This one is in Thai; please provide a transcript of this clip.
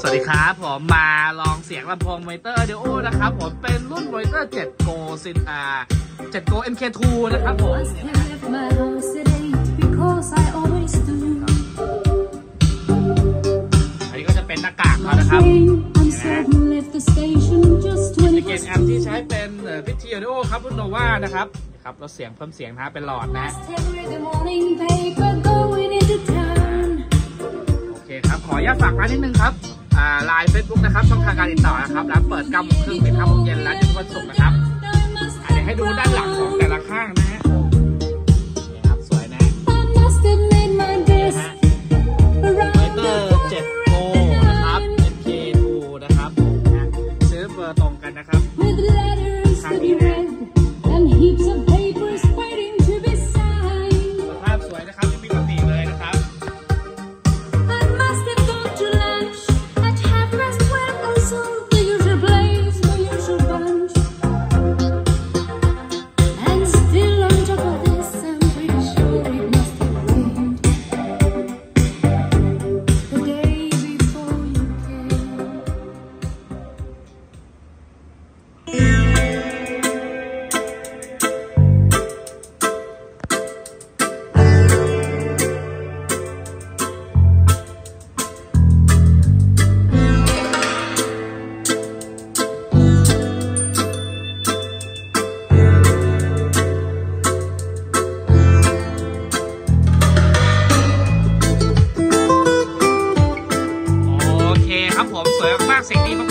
สวัสดีครับผมมาลองเสียงลำโพงมอเตอร์เดโอนะครับผมเป็นรุ่นมอเตอร์7 Go ซินอา7 Go MK2 นะครับผมอันนี้ก็จะเป็นหน้ากากเขานะครับในเก was ณแอมที่ใช้เป็นพิธีออดิโอครับรุ่นโนวานะครับครับแล้วเสียงเพิ่มเสียงนะเป็นหลอดนะโอเคครับขออนุญาตฝากร้านนิดนึงครับ ไลน์เฟซบุ๊กนะครับช่องทางการติดต่อนะครับร้านเปิด9โมงครึ่งเปิด5โมงเย็นร้านหยุดวันศุกร์นะครับเดี๋ยวให้ดูด้านหลังของแต่ละข้างนะฮะนี่ครับสวยนะไวเตอร์7 Gold นะครับ MK2 นะครับนะซื้อเบอร์ตรงกันนะครับทางนี้นะ Tá sem.